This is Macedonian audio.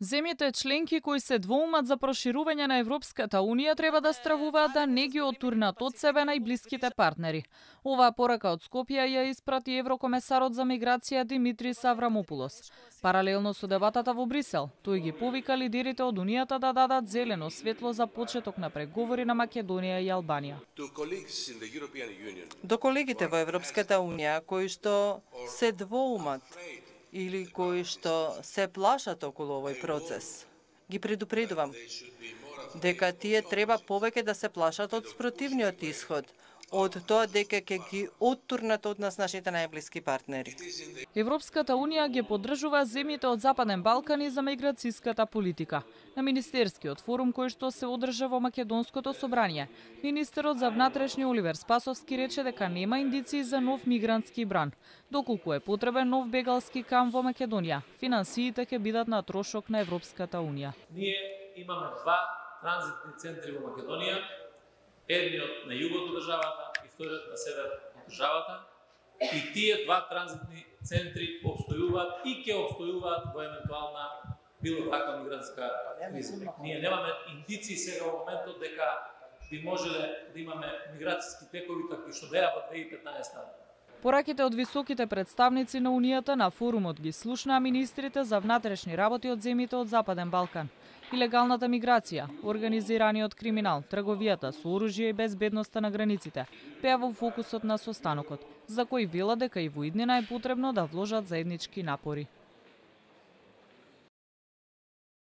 Земјите членки кои се двоумат за проширување на Европската Унија треба да стравуваат да не ги отурнат од себе најблиските партнери. Оваа порака од Скопје ја испрати еврокомесарот за миграција Димитрис Аврамопулос. Паралелно со дебатата во Брисел, тој ги повика лидерите од Унијата да дадат зелено светло за почеток на преговори на Македонија и Албанија. До колегите во Европската Унија кои што се двоумат или кои што се плашат околу овој процес. Ги предупредувам дека тие треба повеќе да се плашат од спротивниот исход, од тоа дека ќе ги оттурнат од нас нашите најблиски партнери. Европската Унија ги поддржува земјите од Западен Балкан и за миграцијската политика. На Министерскиот форум кој што се одржа во Македонското собрание, министерот за внатрешни Оливер Спасовски рече дека нема индиции за нов мигрантски бран, доколку е потребен нов бегалски кам во Македонија. Финансиите ќе бидат на трошок на Европската Унија. Ние имаме два транзитни центри во Македонија, едниот на југот од државата и вториот на север од државата. И тие два транзитни центри обстојуваат и ќе обстојуваат во евентуална било каква мигрантска криза. Ние немаме индици сега во моментот дека би можеле да имаме миграцијски текови какви што беа во 2015 Пораките од високите представници на Унијата на форумот ги слушнаа министрите за внатрешни работи од земјите од Западен Балкан илегалната миграција, организираниот криминал, трговијата со оружје и безбедноста на границите беа во фокусот на состанокот, за кој вела дека и во иднина е потребно да вложат заеднички напори.